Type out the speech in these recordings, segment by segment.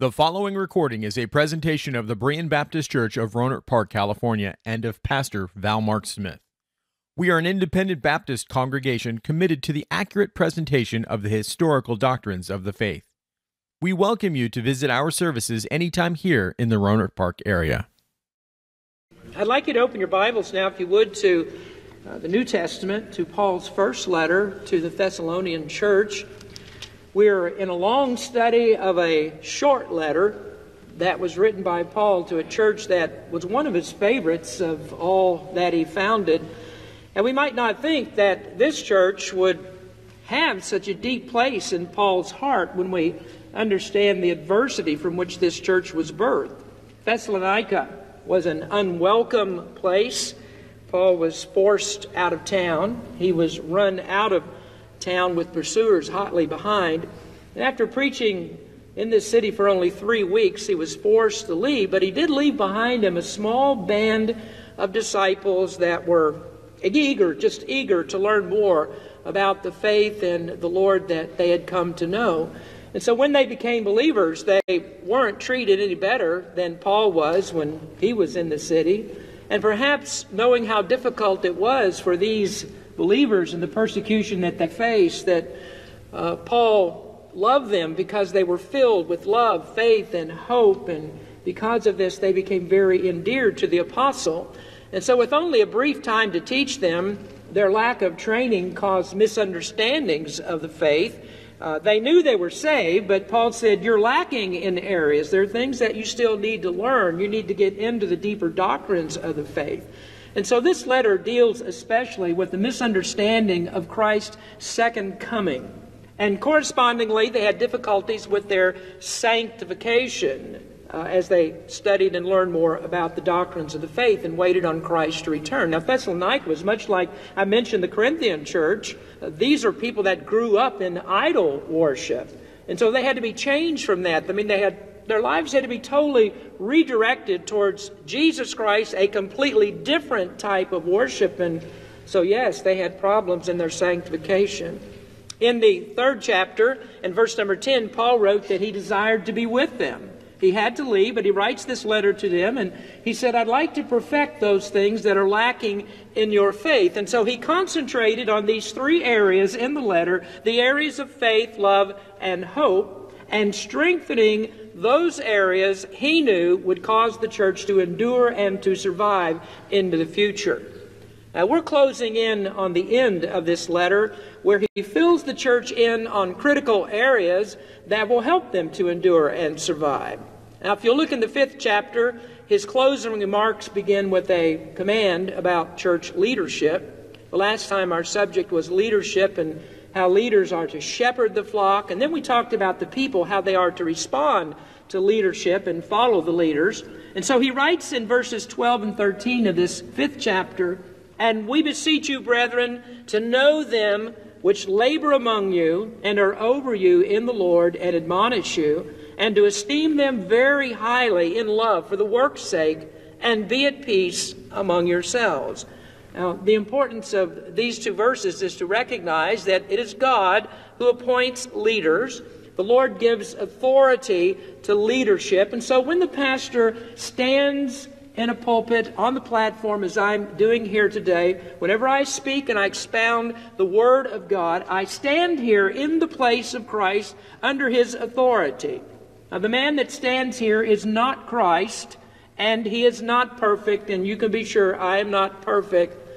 The following recording is a presentation of the Berean Baptist Church of Rohnert Park, California, and of Pastor Val Mark Smith. We are an independent Baptist congregation committed to the accurate presentation of the historical doctrines of the faith. We welcome you to visit our services anytime here in the Rohnert Park area. I'd like you to open your Bibles now, if you would, to uh, the New Testament, to Paul's first letter to the Thessalonian church. We're in a long study of a short letter that was written by Paul to a church that was one of his favorites of all that he founded. And we might not think that this church would have such a deep place in Paul's heart when we understand the adversity from which this church was birthed. Thessalonica was an unwelcome place. Paul was forced out of town. He was run out of town with pursuers hotly behind. And after preaching in this city for only three weeks, he was forced to leave, but he did leave behind him a small band of disciples that were eager, just eager to learn more about the faith and the Lord that they had come to know. And so when they became believers, they weren't treated any better than Paul was when he was in the city. And perhaps knowing how difficult it was for these believers and the persecution that they faced, that uh, Paul loved them because they were filled with love, faith, and hope. And because of this, they became very endeared to the apostle. And so, with only a brief time to teach them, their lack of training caused misunderstandings of the faith. Uh, they knew they were saved, but Paul said, You're lacking in areas. There are things that you still need to learn. You need to get into the deeper doctrines of the faith. And so this letter deals especially with the misunderstanding of Christ's second coming. And correspondingly, they had difficulties with their sanctification uh, as they studied and learned more about the doctrines of the faith and waited on Christ to return. Now, Thessalonica was much like I mentioned the Corinthian church. Uh, these are people that grew up in idol worship. And so they had to be changed from that. I mean, they had their lives had to be totally redirected towards Jesus Christ, a completely different type of worship. And so, yes, they had problems in their sanctification. In the third chapter, in verse number 10, Paul wrote that he desired to be with them. He had to leave, but he writes this letter to them, and he said, I'd like to perfect those things that are lacking in your faith. And so he concentrated on these three areas in the letter the areas of faith, love, and hope, and strengthening those areas he knew would cause the church to endure and to survive into the future. Now, we're closing in on the end of this letter where he fills the church in on critical areas that will help them to endure and survive. Now, if you look in the fifth chapter, his closing remarks begin with a command about church leadership. The last time our subject was leadership and how leaders are to shepherd the flock. And then we talked about the people, how they are to respond to leadership and follow the leaders. And so he writes in verses 12 and 13 of this fifth chapter And we beseech you, brethren, to know them which labor among you and are over you in the Lord and admonish you, and to esteem them very highly in love for the work's sake, and be at peace among yourselves. Now, the importance of these two verses is to recognize that it is God who appoints leaders. The Lord gives authority to leadership. And so when the pastor stands in a pulpit on the platform as I'm doing here today, whenever I speak and I expound the Word of God, I stand here in the place of Christ under His authority. Now, the man that stands here is not Christ and he is not perfect, and you can be sure I am not perfect.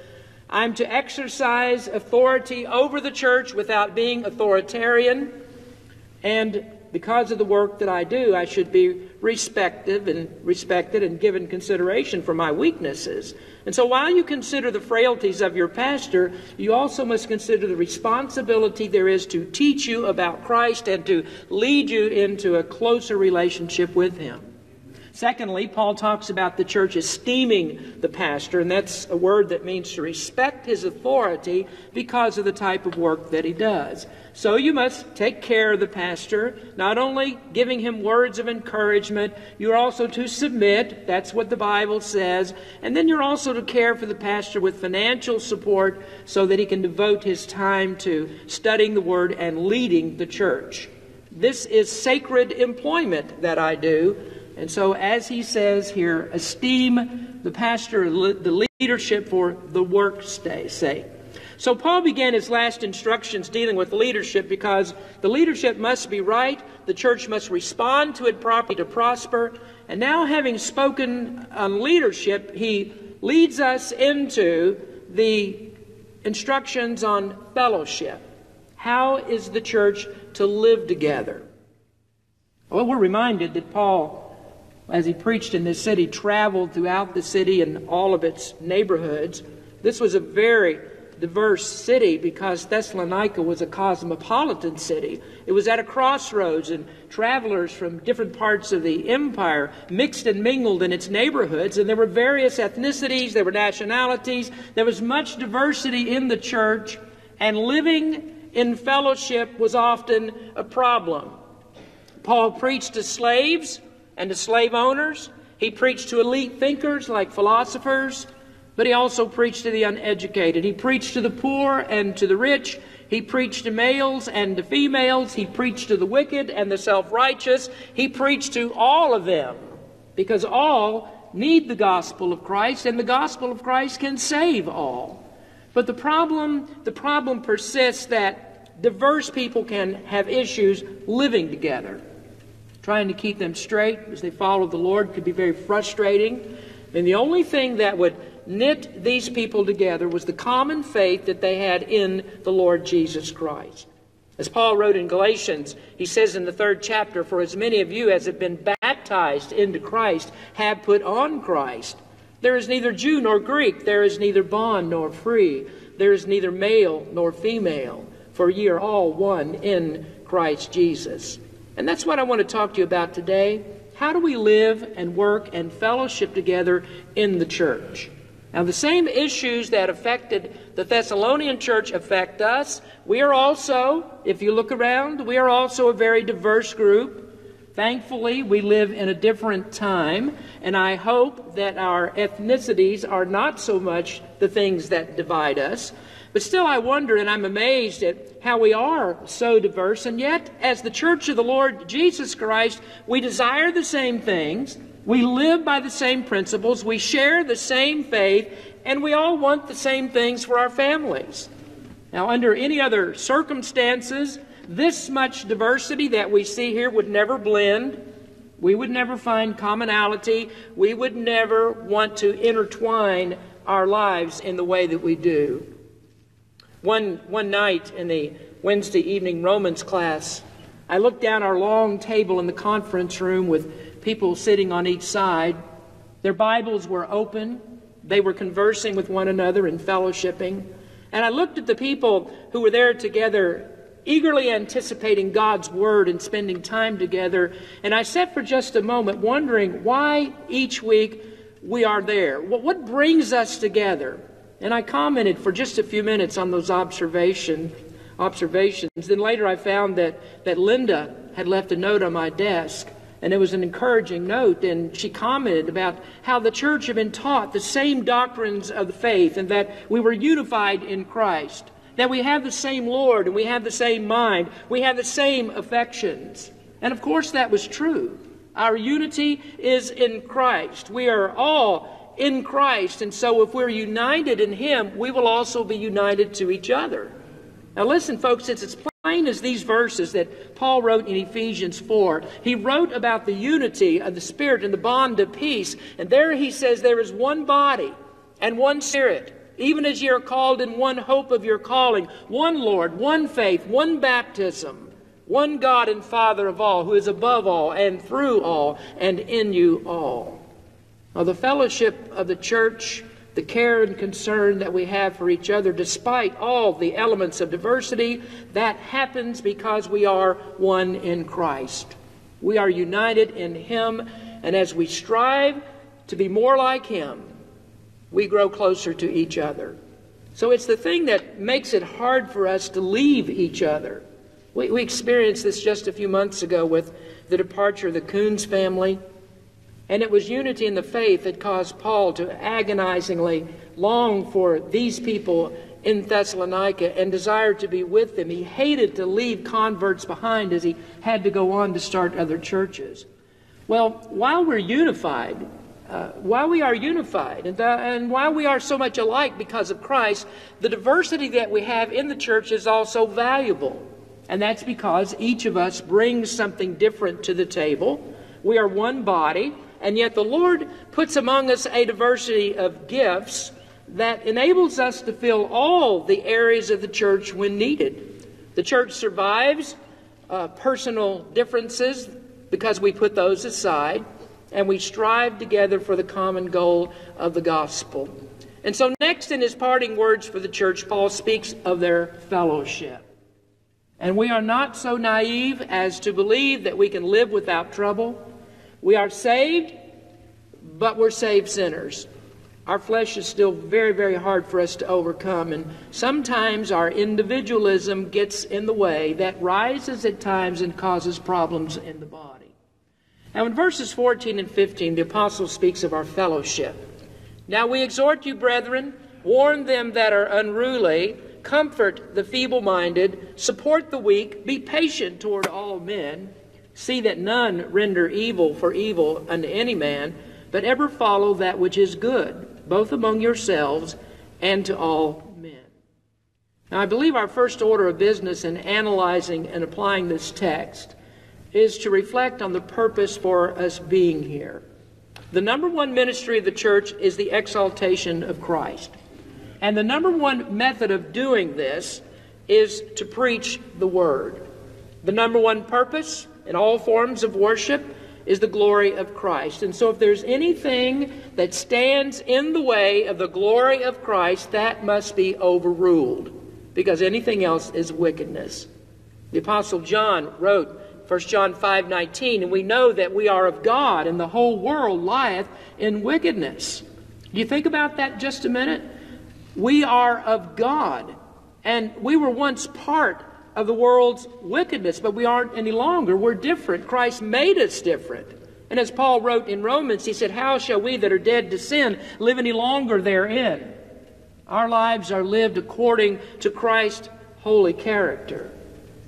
I'm to exercise authority over the church without being authoritarian, and because of the work that I do, I should be respected and respected and given consideration for my weaknesses. And so while you consider the frailties of your pastor, you also must consider the responsibility there is to teach you about Christ and to lead you into a closer relationship with him. Secondly, Paul talks about the church esteeming the pastor, and that's a word that means to respect his authority because of the type of work that he does. So you must take care of the pastor, not only giving him words of encouragement, you're also to submit. That's what the Bible says. And then you're also to care for the pastor with financial support so that he can devote his time to studying the word and leading the church. This is sacred employment that I do. And so, as he says here, esteem the pastor, the leadership for the work's sake. So, Paul began his last instructions dealing with leadership because the leadership must be right, the church must respond to it properly to prosper. And now, having spoken on leadership, he leads us into the instructions on fellowship. How is the church to live together? Well, we're reminded that Paul, as he preached in this city, traveled throughout the city and all of its neighborhoods. This was a very diverse city because Thessalonica was a cosmopolitan city. It was at a crossroads, and travelers from different parts of the empire mixed and mingled in its neighborhoods, and there were various ethnicities, there were nationalities, there was much diversity in the church, and living in fellowship was often a problem. Paul preached to slaves and to slave owners. He preached to elite thinkers like philosophers. But he also preached to the uneducated. He preached to the poor and to the rich. He preached to males and to females. He preached to the wicked and the self righteous. He preached to all of them because all need the gospel of Christ and the gospel of Christ can save all. But the problem, the problem persists that diverse people can have issues living together. Trying to keep them straight as they follow the Lord could be very frustrating. And the only thing that would knit these people together was the common faith that they had in the Lord Jesus Christ. As Paul wrote in Galatians, he says in the third chapter, For as many of you as have been baptized into Christ have put on Christ. There is neither Jew nor Greek, there is neither bond nor free, there is neither male nor female, for ye are all one in Christ Jesus. And that's what I want to talk to you about today. How do we live and work and fellowship together in the church? Now, the same issues that affected the Thessalonian church affect us. We are also, if you look around, we are also a very diverse group. Thankfully, we live in a different time, and I hope that our ethnicities are not so much the things that divide us. But still, I wonder and I'm amazed at how we are so diverse, and yet, as the church of the Lord Jesus Christ, we desire the same things. We live by the same principles, we share the same faith, and we all want the same things for our families. Now, under any other circumstances, this much diversity that we see here would never blend. We would never find commonality. We would never want to intertwine our lives in the way that we do. One, one night in the Wednesday evening Romans class, I looked down our long table in the conference room with people sitting on each side. Their Bibles were open. They were conversing with one another and fellowshipping. And I looked at the people who were there together, eagerly anticipating God's Word and spending time together. And I sat for just a moment wondering why each week we are there. What brings us together? And I commented for just a few minutes on those observation, observations. Then later I found that, that Linda had left a note on my desk and it was an encouraging note. And she commented about how the church had been taught the same doctrines of the faith and that we were unified in Christ, that we have the same Lord and we have the same mind, we have the same affections. And of course, that was true. Our unity is in Christ. We are all in Christ. And so, if we're united in Him, we will also be united to each other. Now, listen, folks, it's, it's plain as these verses that Paul wrote in Ephesians 4. He wrote about the unity of the Spirit and the bond of peace. And there he says there is one body and one Spirit, even as ye are called in one hope of your calling, one Lord, one faith, one baptism, one God and Father of all, who is above all and through all and in you all. The fellowship of the church the care and concern that we have for each other, despite all the elements of diversity, that happens because we are one in Christ. We are united in Him, and as we strive to be more like Him, we grow closer to each other. So it's the thing that makes it hard for us to leave each other. We, we experienced this just a few months ago with the departure of the Coons family. And it was unity in the faith that caused Paul to agonizingly long for these people in Thessalonica and desired to be with them. He hated to leave converts behind as he had to go on to start other churches. Well, while we're unified, uh, while we are unified and, uh, and while we are so much alike because of Christ, the diversity that we have in the church is also valuable. And that's because each of us brings something different to the table. We are one body, and yet the Lord puts among us a diversity of gifts that enables us to fill all the areas of the church when needed. The church survives uh, personal differences because we put those aside and we strive together for the common goal of the gospel. And so, next in his parting words for the church, Paul speaks of their fellowship. And we are not so naive as to believe that we can live without trouble. We are saved, but we're saved sinners. Our flesh is still very, very hard for us to overcome, and sometimes our individualism gets in the way. That rises at times and causes problems in the body. Now, in verses 14 and 15, the apostle speaks of our fellowship. Now, we exhort you, brethren, warn them that are unruly, comfort the feeble minded, support the weak, be patient toward all men. See that none render evil for evil unto any man, but ever follow that which is good, both among yourselves and to all men. Now, I believe our first order of business in analyzing and applying this text is to reflect on the purpose for us being here. The number one ministry of the church is the exaltation of Christ. And the number one method of doing this is to preach the Word. The number one purpose in all forms of worship is the glory of Christ. And so, if there's anything that stands in the way of the glory of Christ, that must be overruled, because anything else is wickedness. The Apostle John wrote 1 John 5 19, and we know that we are of God, and the whole world lieth in wickedness. Do you think about that just a minute? We are of God, and we were once part of the world's wickedness, but we aren't any longer. We're different. Christ made us different. And as Paul wrote in Romans, he said, How shall we that are dead to sin live any longer therein? Our lives are lived according to Christ's holy character.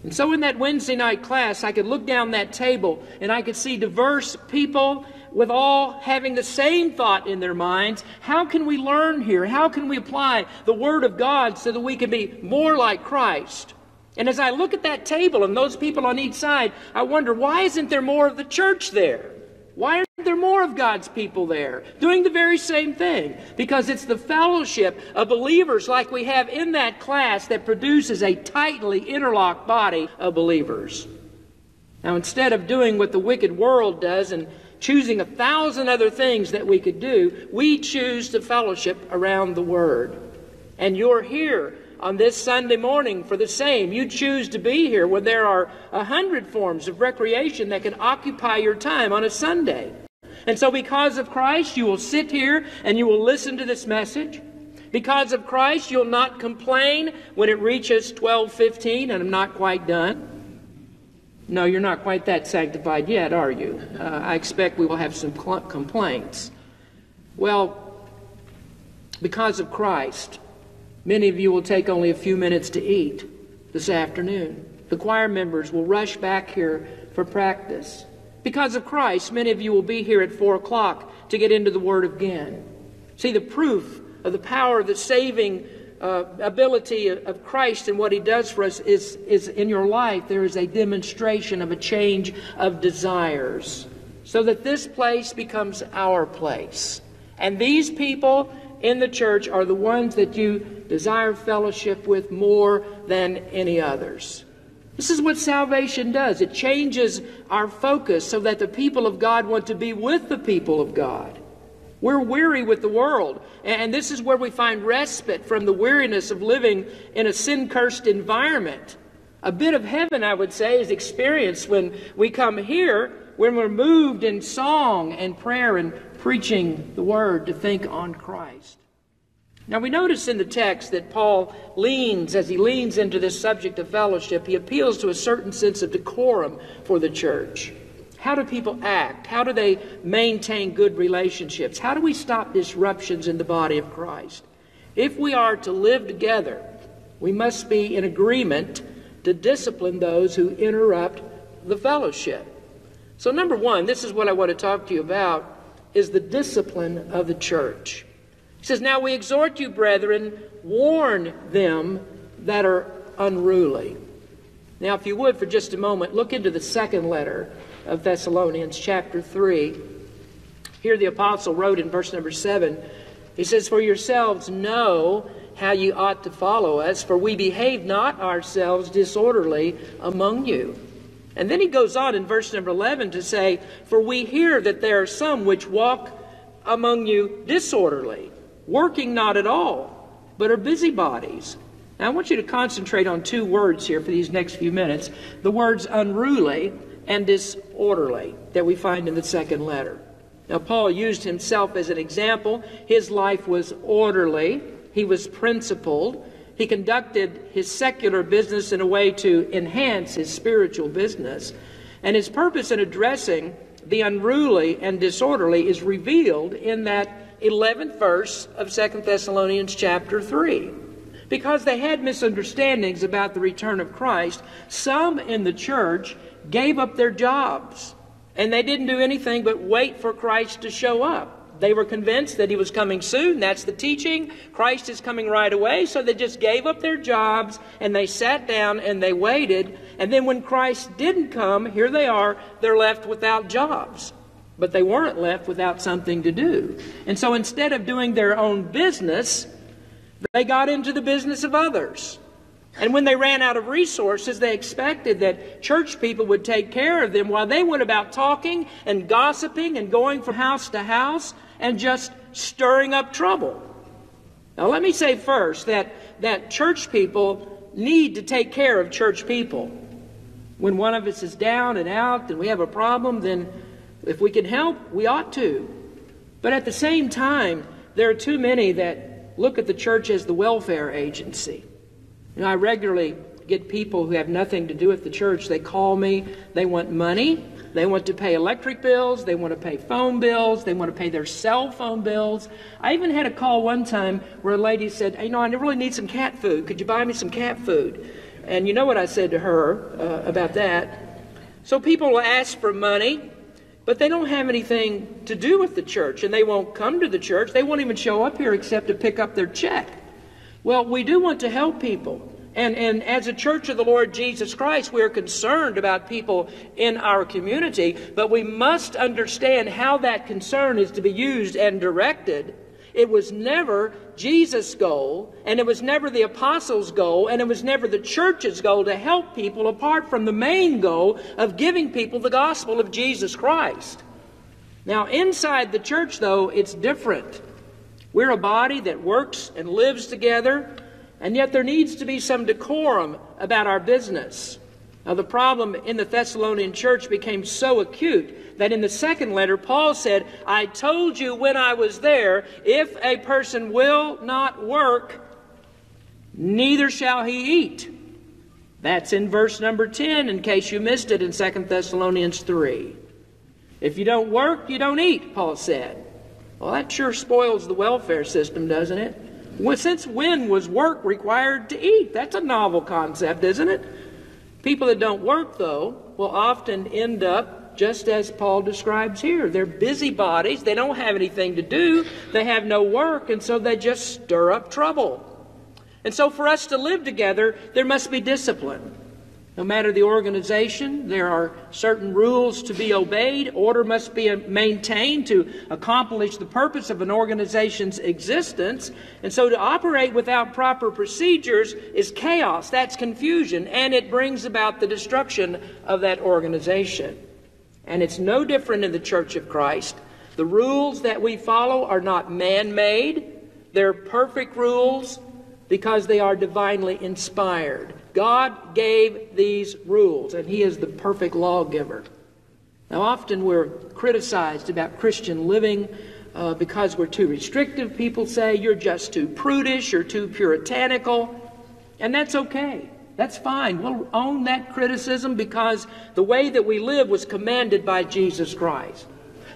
And so in that Wednesday night class, I could look down that table and I could see diverse people with all having the same thought in their minds. How can we learn here? How can we apply the Word of God so that we can be more like Christ? And as I look at that table and those people on each side, I wonder why isn't there more of the church there? Why aren't there more of God's people there doing the very same thing? Because it's the fellowship of believers like we have in that class that produces a tightly interlocked body of believers. Now, instead of doing what the wicked world does and choosing a thousand other things that we could do, we choose to fellowship around the Word. And you're here on this Sunday morning for the same. You choose to be here when there are a hundred forms of recreation that can occupy your time on a Sunday. And so, because of Christ, you will sit here and you will listen to this message. Because of Christ, you'll not complain when it reaches 12:15 and I'm not quite done. No, you're not quite that sanctified yet, are you? Uh, I expect we will have some cl- complaints. Well, because of Christ, Many of you will take only a few minutes to eat this afternoon. The choir members will rush back here for practice. Because of Christ, many of you will be here at 4 o'clock to get into the Word again. See, the proof of the power of the saving uh, ability of Christ and what He does for us is, is in your life, there is a demonstration of a change of desires so that this place becomes our place. And these people in the church are the ones that you desire fellowship with more than any others. This is what salvation does. It changes our focus so that the people of God want to be with the people of God. We're weary with the world, and this is where we find respite from the weariness of living in a sin cursed environment. A bit of heaven, I would say, is experienced when we come here, when we're moved in song and prayer and preaching the word to think on Christ. Now, we notice in the text that Paul leans, as he leans into this subject of fellowship, he appeals to a certain sense of decorum for the church. How do people act? How do they maintain good relationships? How do we stop disruptions in the body of Christ? If we are to live together, we must be in agreement to discipline those who interrupt the fellowship. So, number one, this is what I want to talk to you about is the discipline of the church. He says, Now we exhort you, brethren, warn them that are unruly. Now, if you would, for just a moment, look into the second letter of Thessalonians, chapter 3. Here the apostle wrote in verse number 7 he says, For yourselves know how you ought to follow us, for we behave not ourselves disorderly among you. And then he goes on in verse number 11 to say, For we hear that there are some which walk among you disorderly, working not at all, but are busybodies. Now I want you to concentrate on two words here for these next few minutes the words unruly and disorderly that we find in the second letter. Now, Paul used himself as an example. His life was orderly, he was principled. He conducted his secular business in a way to enhance his spiritual business. And his purpose in addressing the unruly and disorderly is revealed in that 11th verse of 2 Thessalonians chapter 3. Because they had misunderstandings about the return of Christ, some in the church gave up their jobs and they didn't do anything but wait for Christ to show up. They were convinced that he was coming soon. That's the teaching. Christ is coming right away. So they just gave up their jobs and they sat down and they waited. And then when Christ didn't come, here they are, they're left without jobs. But they weren't left without something to do. And so instead of doing their own business, they got into the business of others. And when they ran out of resources, they expected that church people would take care of them while they went about talking and gossiping and going from house to house and just stirring up trouble. Now, let me say first that, that church people need to take care of church people. When one of us is down and out and we have a problem, then if we can help, we ought to. But at the same time, there are too many that look at the church as the welfare agency. You know, I regularly get people who have nothing to do with the church. They call me, they want money, they want to pay electric bills, they want to pay phone bills, they want to pay their cell phone bills. I even had a call one time where a lady said, hey, You know, I really need some cat food. Could you buy me some cat food? And you know what I said to her uh, about that? So people will ask for money, but they don't have anything to do with the church, and they won't come to the church. They won't even show up here except to pick up their check. Well, we do want to help people. And, and as a church of the Lord Jesus Christ, we are concerned about people in our community, but we must understand how that concern is to be used and directed. It was never Jesus' goal, and it was never the apostles' goal, and it was never the church's goal to help people apart from the main goal of giving people the gospel of Jesus Christ. Now, inside the church, though, it's different. We're a body that works and lives together, and yet there needs to be some decorum about our business. Now, the problem in the Thessalonian church became so acute that in the second letter, Paul said, I told you when I was there, if a person will not work, neither shall he eat. That's in verse number 10, in case you missed it in 2 Thessalonians 3. If you don't work, you don't eat, Paul said. Well, that sure spoils the welfare system, doesn't it? Since when was work required to eat? That's a novel concept, isn't it? People that don't work, though, will often end up just as Paul describes here. They're busybodies. They don't have anything to do. They have no work, and so they just stir up trouble. And so, for us to live together, there must be discipline. No matter the organization, there are certain rules to be obeyed. Order must be maintained to accomplish the purpose of an organization's existence. And so to operate without proper procedures is chaos. That's confusion. And it brings about the destruction of that organization. And it's no different in the Church of Christ. The rules that we follow are not man made, they're perfect rules because they are divinely inspired. God gave these rules, and He is the perfect lawgiver. Now, often we're criticized about Christian living uh, because we're too restrictive. People say you're just too prudish or too puritanical, and that's okay. That's fine. We'll own that criticism because the way that we live was commanded by Jesus Christ.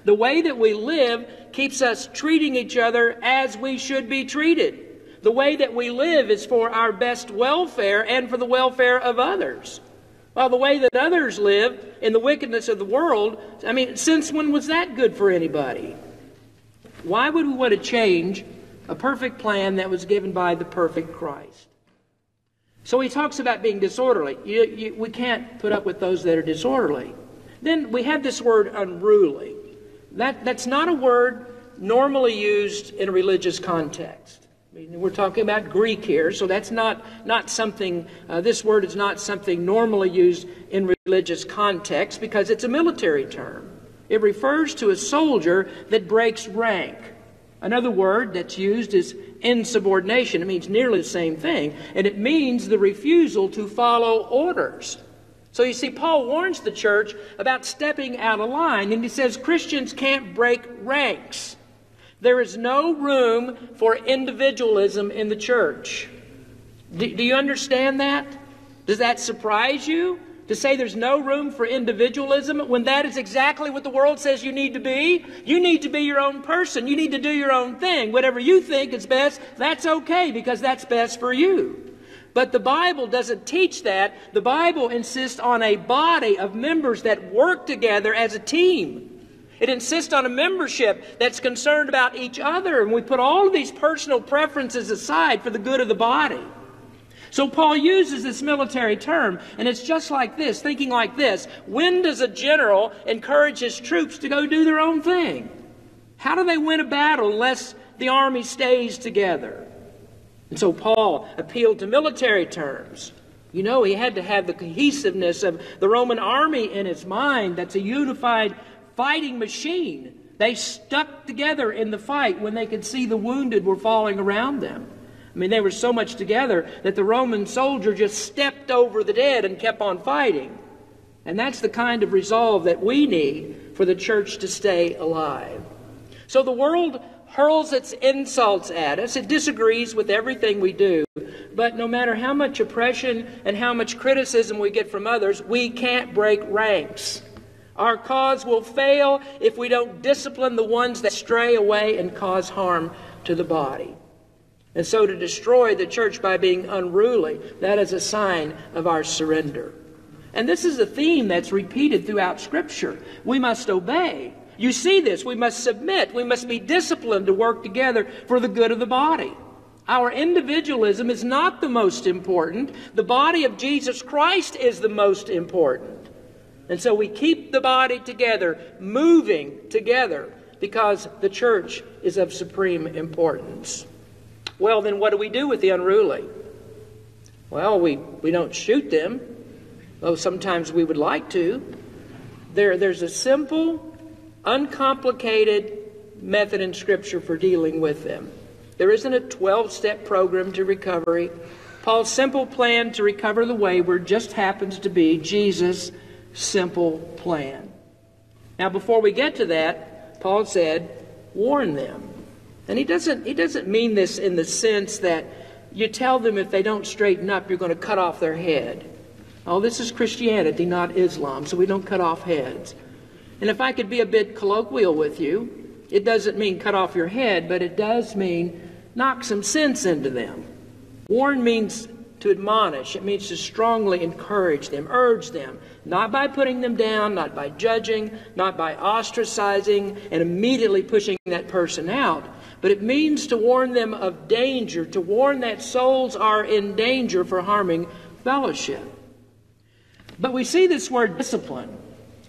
The way that we live keeps us treating each other as we should be treated. The way that we live is for our best welfare and for the welfare of others. While the way that others live in the wickedness of the world, I mean, since when was that good for anybody? Why would we want to change a perfect plan that was given by the perfect Christ? So he talks about being disorderly. You, you, we can't put up with those that are disorderly. Then we have this word unruly. That, that's not a word normally used in a religious context. We're talking about Greek here, so that's not, not something, uh, this word is not something normally used in religious context because it's a military term. It refers to a soldier that breaks rank. Another word that's used is insubordination. It means nearly the same thing, and it means the refusal to follow orders. So you see, Paul warns the church about stepping out of line, and he says Christians can't break ranks. There is no room for individualism in the church. Do, do, you understand that? Does that surprise you? To say there's no room for individualism when that is exactly what the world says you need to be? You need to be your own person. You need to do your own thing. Whatever you think is best, that's okay because that's best for you. But the Bible doesn't teach that. The Bible insists on a body of members that work together as a team. It insists on a membership that's concerned about each other, and we put all of these personal preferences aside for the good of the body. So Paul uses this military term, and it's just like this, thinking like this. When does a general encourage his troops to go do their own thing? How do they win a battle unless the army stays together? And so Paul appealed to military terms. You know, he had to have the cohesiveness of the Roman army in his mind. That's a unified fighting machine. They stuck together in the fight when they could see the wounded were falling around them. I mean, they were so much together that the Roman soldier just stepped over the dead and kept on fighting. And that's the kind of resolve that we need for the church to stay alive. So the world hurls its insults at us. It disagrees with everything we do. But no matter how much oppression and how much criticism we get from others, we can't break ranks. Our cause will fail if we don't discipline the ones that stray away and cause harm to the body. And so to destroy the church by being unruly, that is a sign of our surrender. And this is a theme that's repeated throughout Scripture. We must obey. You see this. We must submit. We must be disciplined to work together for the good of the body. Our individualism is not the most important. The body of Jesus Christ is the most important. And so we keep the body together, moving together, because the church is of supreme importance. Well, then what do we do with the unruly? Well, we, we don't shoot them, though sometimes we would like to. There, there's a simple, uncomplicated method in Scripture for dealing with them. There isn't a 12 step program to recovery. Paul's simple plan to recover the wayward just happens to be Jesus' simple plan. Now, before we get to that, Paul said, warn them. And he doesn't, he doesn't mean this in the sense that you tell them if they don't straighten up, you're going to cut off their head. Oh, this is Christianity, not Islam, so we don't cut off heads. And if I could be a bit colloquial with you, it doesn't mean cut off your head, but it does mean knock some sense into them. Warn means to admonish, it means to strongly encourage them, urge them, not by putting them down, not by judging, not by ostracizing and immediately pushing that person out, but it means to warn them of danger, to warn that souls are in danger for harming fellowship. But we see this word discipline,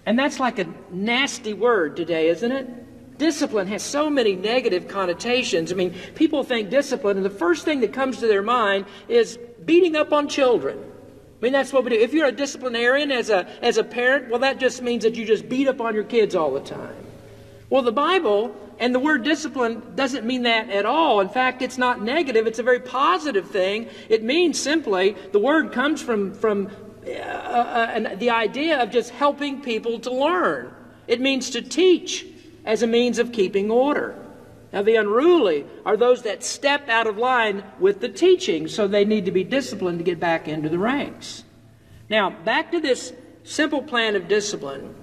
and that's like a nasty word today, isn't it? Discipline has so many negative connotations. I mean, people think discipline, and the first thing that comes to their mind is beating up on children. I mean, that's what we do. If you're a disciplinarian as a, as a parent, well, that just means that you just beat up on your kids all the time. Well, the Bible and the word discipline doesn't mean that at all. In fact, it's not negative, it's a very positive thing. It means simply, the word comes from, from uh, uh, the idea of just helping people to learn. It means to teach as a means of keeping order. Now, the unruly are those that step out of line with the teaching, so they need to be disciplined to get back into the ranks. Now, back to this simple plan of discipline.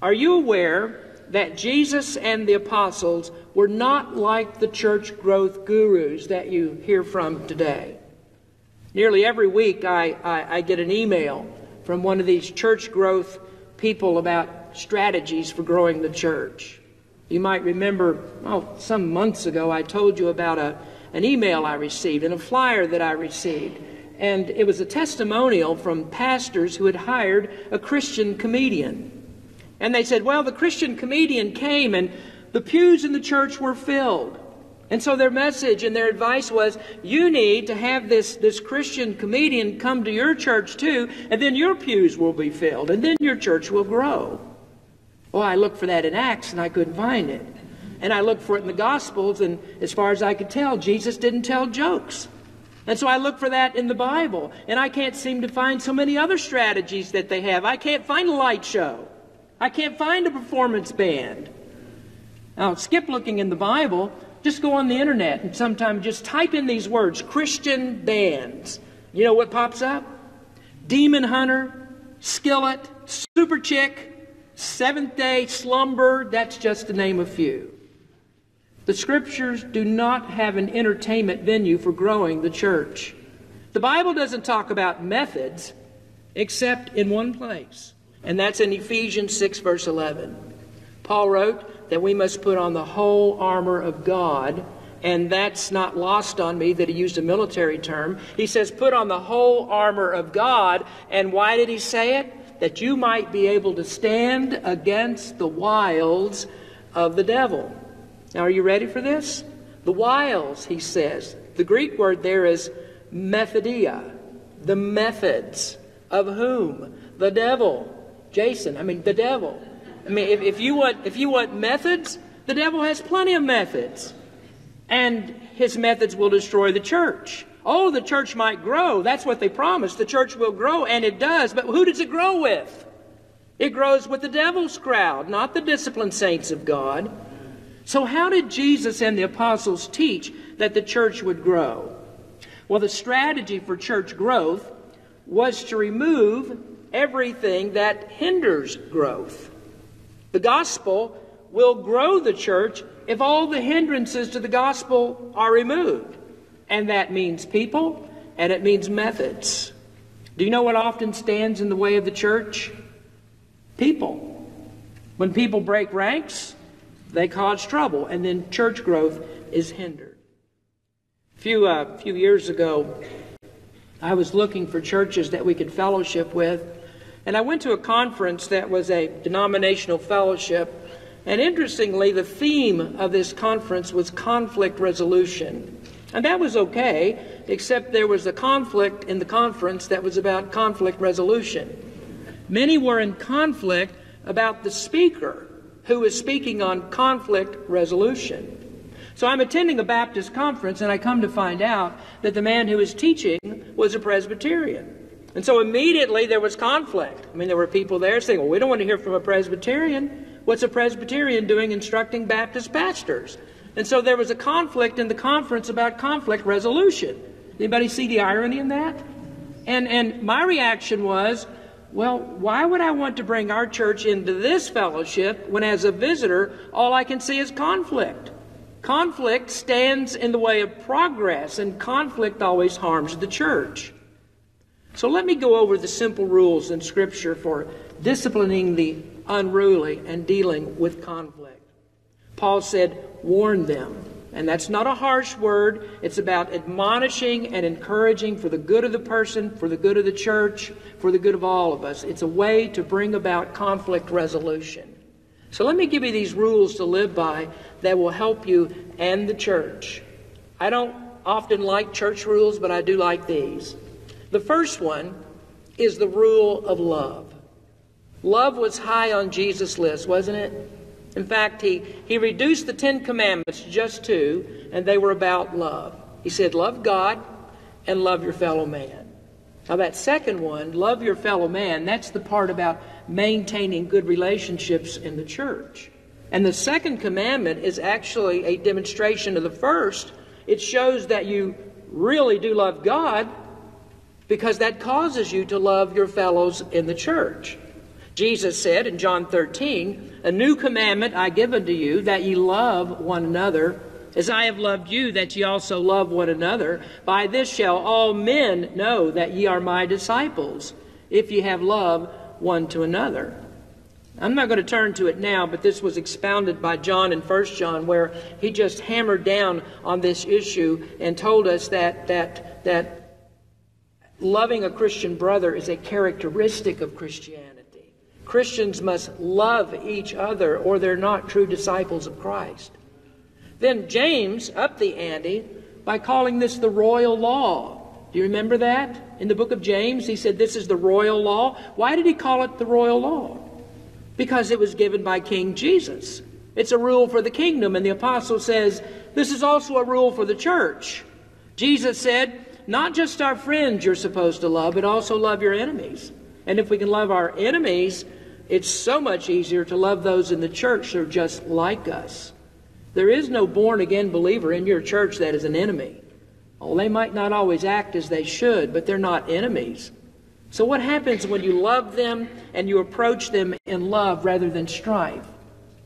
Are you aware that Jesus and the apostles were not like the church growth gurus that you hear from today. Nearly every week, I, I, I get an email from one of these church growth people about strategies for growing the church. You might remember, oh, some months ago, I told you about a, an email I received and a flyer that I received. And it was a testimonial from pastors who had hired a Christian comedian. And they said, well, the Christian comedian came and the pews in the church were filled. And so their message and their advice was you need to have this, this Christian comedian come to your church too, and then your pews will be filled, and then your church will grow. Well, I looked for that in Acts and I couldn't find it. And I looked for it in the Gospels, and as far as I could tell, Jesus didn't tell jokes. And so I look for that in the Bible, and I can't seem to find so many other strategies that they have. I can't find a light show. I can't find a performance band. Now, skip looking in the Bible, just go on the internet and sometimes just type in these words Christian bands. You know what pops up? Demon Hunter, Skillet, Superchick, Seventh Day Slumber. That's just to name a few. The scriptures do not have an entertainment venue for growing the church. The Bible doesn't talk about methods except in one place and that's in Ephesians 6, verse 11. Paul wrote that we must put on the whole armor of God, and that's not lost on me that he used a military term. He says, put on the whole armor of God, and why did he say it? That you might be able to stand against the wiles of the devil. Now, are you ready for this? The wiles, he says. The Greek word there is methodia, the methods of whom? The devil. Jason. I mean, the devil. I mean, if, if, you want, if you want methods, the devil has plenty of methods. And his methods will destroy the church. Oh, the church might grow. That's what they promised. The church will grow, and it does. But who does it grow with? It grows with the devil's crowd, not the disciplined saints of God. So, how did Jesus and the apostles teach that the church would grow? Well, the strategy for church growth was to remove everything that hinders growth. The gospel will grow the church if all the hindrances to the gospel are removed. And that means people and it means methods. Do you know what often stands in the way of the church? People. When people break ranks, they cause trouble, and then church growth is hindered. A few, uh, few years ago, I was looking for churches that we could fellowship with. And I went to a conference that was a denominational fellowship. And interestingly, the theme of this conference was conflict resolution. And that was okay, except there was a conflict in the conference that was about conflict resolution. Many were in conflict about the speaker who was speaking on conflict resolution. So I'm attending a Baptist conference, and I come to find out that the man who was teaching was a Presbyterian. And so immediately there was conflict. I mean, there were people there saying, well, we don't want to hear from a Presbyterian. What's a Presbyterian doing instructing Baptist pastors? And so there was a conflict in the conference about conflict resolution. Anybody see the irony in that? And, and my reaction was, well, why would I want to bring our church into this fellowship when, as a visitor, all I can see is conflict? Conflict stands in the way of progress, and conflict always harms the church. So let me go over the simple rules in Scripture for disciplining the unruly and dealing with conflict. Paul said, warn them. And that's not a harsh word. It's about admonishing and encouraging for the good of the person, for the good of the church, for the good of all of us. It's a way to bring about conflict resolution. So let me give you these rules to live by that will help you and the church. I don't often like church rules, but I do like these. The first one is the rule of love. Love was high on Jesus' list, wasn't it? In fact, he, he reduced the Ten Commandments just two, and they were about love. He said, Love God and love your fellow man. Now, that second one, love your fellow man, that's the part about maintaining good relationships in the church. And the second commandment is actually a demonstration of the first. It shows that you really do love God because that causes you to love your fellows in the church. Jesus said in John 13, A new commandment I give unto you, that ye love one another, as I have loved you, that ye also love one another. By this shall all men know that ye are my disciples, if ye have love one to another. I'm not going to turn to it now, but this was expounded by John in 1 John, where he just hammered down on this issue and told us that, that, that loving a Christian brother is a characteristic of Christianity. Christians must love each other, or they're not true disciples of Christ. Then James upped the ante by calling this the royal law. Do you remember that? In the book of James, he said this is the royal law. Why did he call it the royal law? Because it was given by King Jesus. It's a rule for the kingdom, and the apostle says this is also a rule for the church. Jesus said, not just our friends you're supposed to love, but also love your enemies. And if we can love our enemies, it's so much easier to love those in the church who are just like us. There is no born again believer in your church that is an enemy. Oh, they might not always act as they should, but they're not enemies. So, what happens when you love them and you approach them in love rather than strife?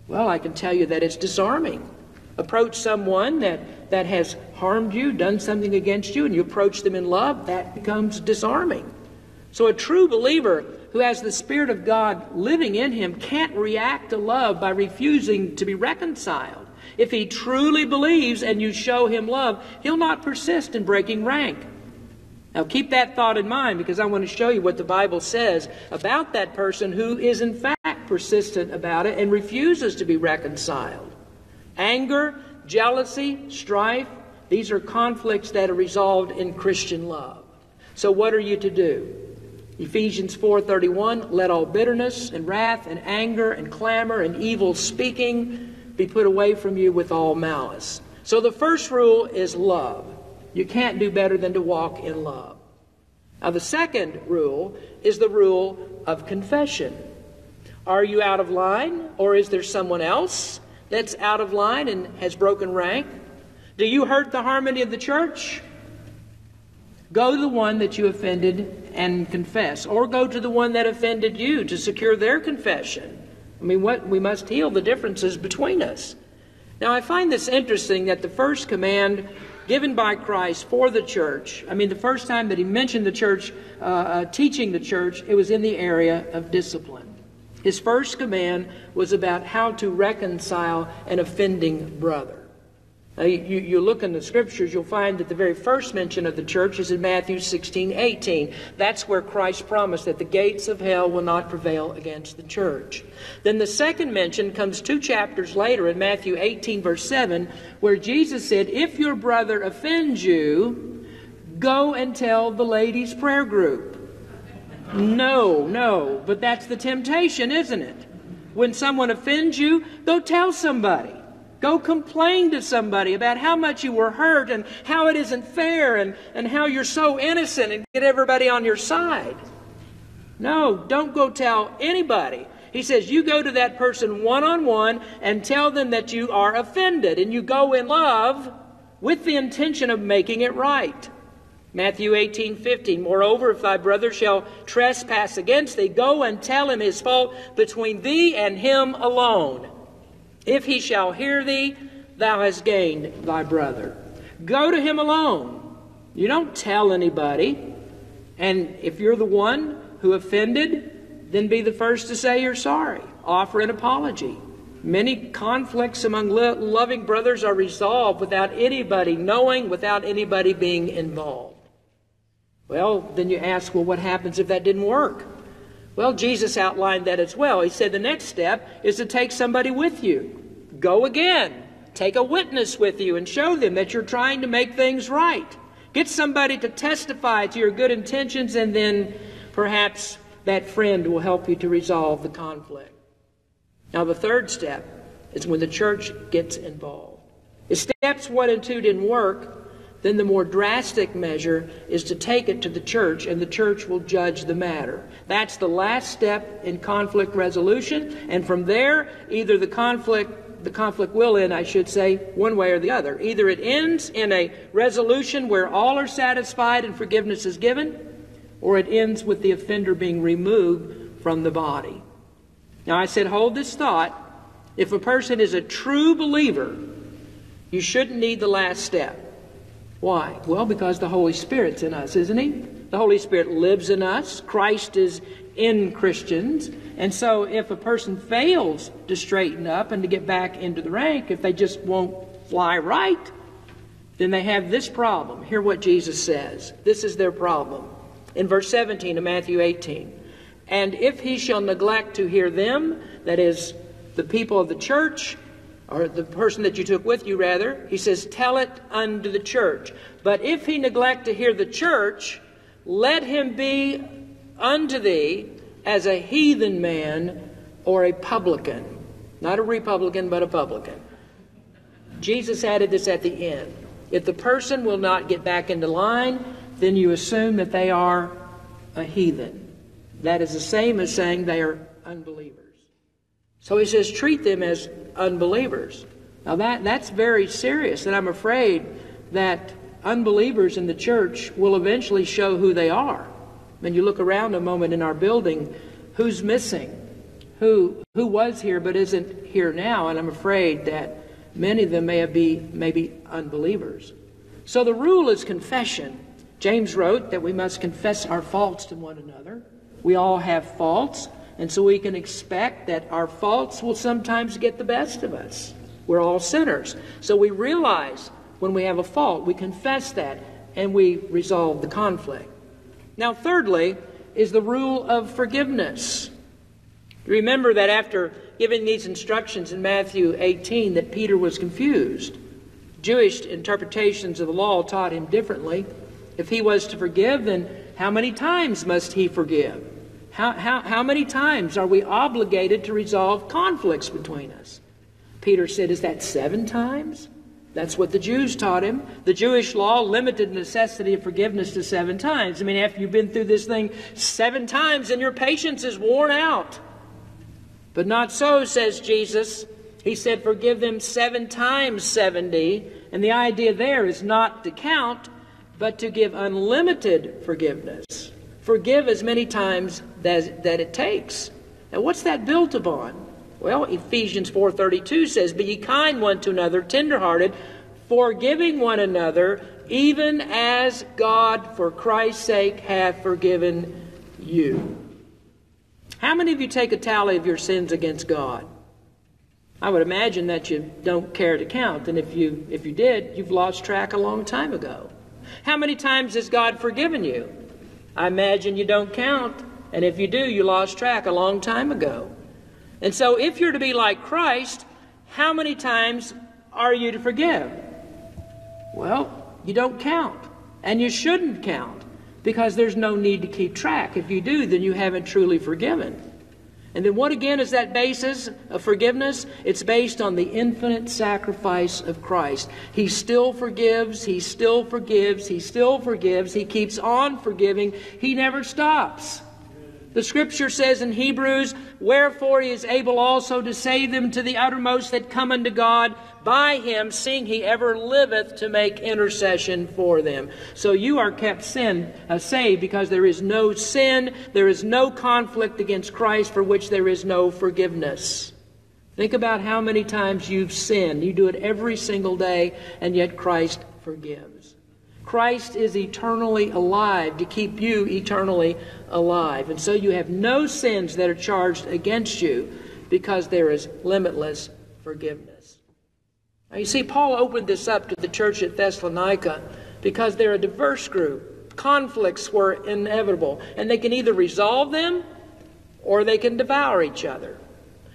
Well, I can tell you that it's disarming. Approach someone that, that has harmed you, done something against you, and you approach them in love, that becomes disarming. So, a true believer who has the Spirit of God living in him can't react to love by refusing to be reconciled. If he truly believes and you show him love, he'll not persist in breaking rank. Now, keep that thought in mind because I want to show you what the Bible says about that person who is, in fact, persistent about it and refuses to be reconciled. Anger, jealousy, strife, these are conflicts that are resolved in Christian love. So, what are you to do? Ephesians 4:31 let all bitterness and wrath and anger and clamor and evil speaking be put away from you with all malice. So the first rule is love. You can't do better than to walk in love. Now, the second rule is the rule of confession. Are you out of line, or is there someone else that's out of line and has broken rank? Do you hurt the harmony of the church? Go to the one that you offended and confess, or go to the one that offended you to secure their confession. I mean, what we must heal the differences between us. Now, I find this interesting that the first command given by Christ for the church, I mean, the first time that he mentioned the church, uh, uh, teaching the church, it was in the area of discipline. His first command was about how to reconcile an offending brother. Now, you, you, look in the scriptures, you'll find that the very first mention of the church is in Matthew 16, 18. That's where Christ promised that the gates of hell will not prevail against the church. Then the second mention comes two chapters later in Matthew 18, verse 7, where Jesus said, If your brother offends you, go and tell the ladies' prayer group. No, no, but that's the temptation, isn't it? When someone offends you, go tell somebody. Go complain to somebody about how much you were hurt and how it isn't fair and, and how you're so innocent and get everybody on your side. No, don't go tell anybody. He says you go to that person one on one and tell them that you are offended and you go in love with the intention of making it right. Matthew 18, 15. Moreover, if thy brother shall trespass against thee, go and tell him his fault between thee and him alone. If he shall hear thee, thou hast gained thy brother. Go to him alone. You don't tell anybody. And if you're the one who offended, then be the first to say you're sorry. Offer an apology. Many conflicts among lo- loving brothers are resolved without anybody knowing, without anybody being involved. Well, then you ask, well, what happens if that didn't work? Well, Jesus outlined that as well. He said the next step is to take somebody with you. Go again. Take a witness with you and show them that you're trying to make things right. Get somebody to testify to your good intentions, and then perhaps that friend will help you to resolve the conflict. Now, the third step is when the church gets involved. If steps one and two didn't work, then the more drastic measure is to take it to the church, and the church will judge the matter. That's the last step in conflict resolution, and from there, either the conflict, the conflict will end, I should say, one way or the other. Either it ends in a resolution where all are satisfied and forgiveness is given, or it ends with the offender being removed from the body. Now, I said, hold this thought. If a person is a true believer, you shouldn't need the last step. Why? Well, because the Holy Spirit's in us, isn't He? The Holy Spirit lives in us. Christ is in Christians. And so, if a person fails to straighten up and to get back into the rank, if they just won't fly right, then they have this problem. Hear what Jesus says. This is their problem. In verse 17 of Matthew 18. And if he shall neglect to hear them, that is, the people of the church, or the person that you took with you, rather, he says, Tell it unto the church. But if he neglect to hear the church, let him be unto thee as a heathen man or a publican. Not a Republican, but a publican. Jesus added this at the end. If the person will not get back into line, then you assume that they are a heathen. That is the same as saying they are unbelievers. So he says, treat them as unbelievers. Now that, that's very serious, and I'm afraid that unbelievers in the church will eventually show who they are. When you look around a moment in our building, who's missing? Who, who was here but isn't here now? And I'm afraid that many of them may be maybe unbelievers. So the rule is confession. James wrote that we must confess our faults to one another. We all have faults. And so we can expect that our faults will sometimes get the best of us. We're all sinners. So we realize when we have a fault, we confess that, and we resolve the conflict. Now, thirdly, is the rule of forgiveness. Remember that after giving these instructions in Matthew 18 that Peter was confused. Jewish interpretations of the law taught him differently. If he was to forgive, then how many times must he forgive? How, how, how many times are we obligated to resolve conflicts between us? Peter said, Is that seven times? That's what the Jews taught him. The Jewish law limited the necessity of forgiveness to seven times. I mean, after you've been through this thing seven times and your patience is worn out. But not so, says Jesus. He said, Forgive them seven times 70. And the idea there is not to count, but to give unlimited forgiveness. Forgive as many times as, that it takes. Now, what's that built upon? Well, Ephesians 4:32 says, "Be ye kind one to another, tenderhearted, forgiving one another, even as God for Christ's sake hath forgiven you." How many of you take a tally of your sins against God? I would imagine that you don't care to count, and if you if you did, you've lost track a long time ago. How many times has God forgiven you? I imagine you don't count. And if you do, you lost track a long time ago. And so, if you're to be like Christ, how many times are you to forgive? Well, you don't count. And you shouldn't count because there's no need to keep track. If you do, then you haven't truly forgiven. And then, what again is that basis of forgiveness? It's based on the infinite sacrifice of Christ. He still forgives, He still forgives, He still forgives, He keeps on forgiving, He never stops. The scripture says in Hebrews, Wherefore he is able also to save them to the uttermost that come unto God by him, seeing he ever liveth to make intercession for them. So you are kept sin, uh, saved because there is no sin, there is no conflict against Christ for which there is no forgiveness. Think about how many times you've sinned. You do it every single day, and yet Christ forgives. Christ is eternally alive to keep you eternally alive. And so you have no sins that are charged against you because there is limitless forgiveness. Now you see, Paul opened this up to the church at Thessalonica because they're a diverse group. Conflicts were inevitable, and they can either resolve them or they can devour each other.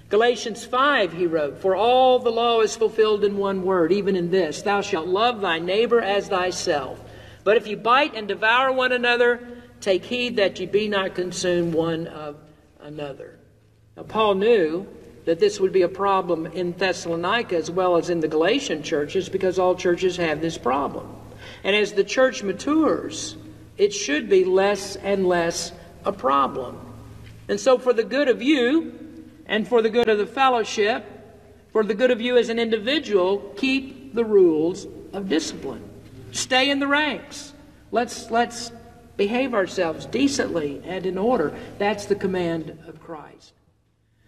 Galatians 5, he wrote, For all the law is fulfilled in one word, even in this Thou shalt love thy neighbor as thyself. But if you bite and devour one another, take heed that ye be not consumed one of another. Now, Paul knew that this would be a problem in Thessalonica as well as in the Galatian churches because all churches have this problem. And as the church matures, it should be less and less a problem. And so, for the good of you and for the good of the fellowship, for the good of you as an individual, keep the rules of discipline. Stay in the ranks. Let's, let's behave ourselves decently and in order. That's the command of Christ.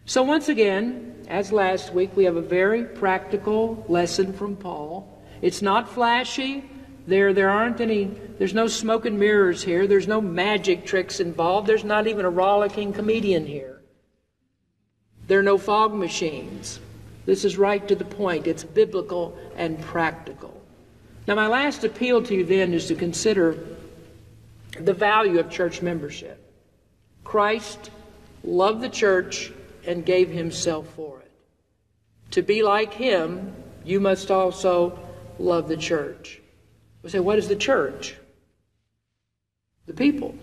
So, once again, as last week, we have a very practical lesson from Paul. It's not flashy. There, there aren't any, there's no smoke and mirrors here. There's no magic tricks involved. There's not even a rollicking comedian here. There are no fog machines. This is right to the point. It's biblical and practical. Now, my last appeal to you then is to consider the value of church membership. Christ loved the church and gave himself for it. To be like him, you must also love the church. We say, what is the church? The people.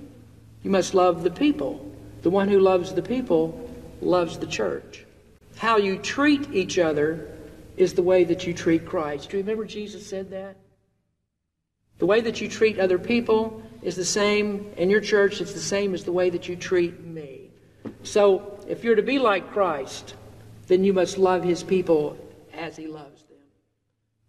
You must love the people. The one who loves the people loves the church. How you treat each other is the way that you treat Christ. Do you remember Jesus said that? The way that you treat other people is the same in your church, it's the same as the way that you treat me. So, if you're to be like Christ, then you must love his people as he loves them.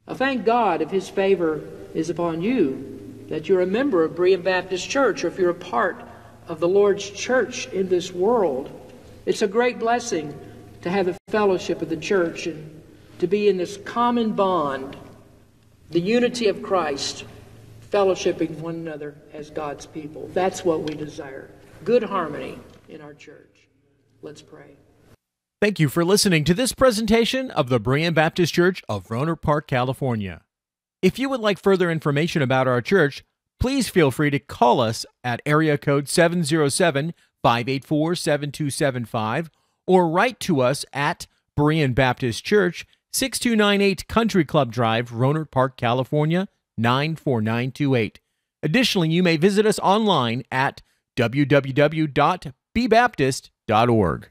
I thank God if his favor is upon you, that you're a member of Berean Baptist Church, or if you're a part of the Lord's church in this world. It's a great blessing to have the fellowship of the church and to be in this common bond, the unity of Christ, fellowshipping one another as God's people. That's what we desire. Good harmony in our church. Let's pray. Thank you for listening to this presentation of the Berean Baptist Church of Rohnert Park, California. If you would like further information about our church, please feel free to call us at area code 707 584 7275 or write to us at Berean Baptist Church, 6298 Country Club Drive, Rohnert Park, California, 94928. Additionally, you may visit us online at www.bbaptist.org.